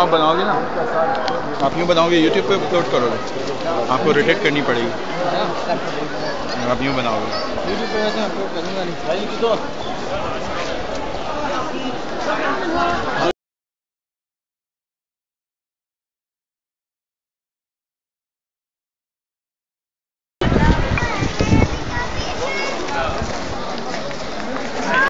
आप बनाओगे ना आप यूँ बनाओगे यूट्यूब पे अपलोड करोगे आपको रिटेक्ट करनी पड़ेगी आप यूँ बनाओगे यूट्यूब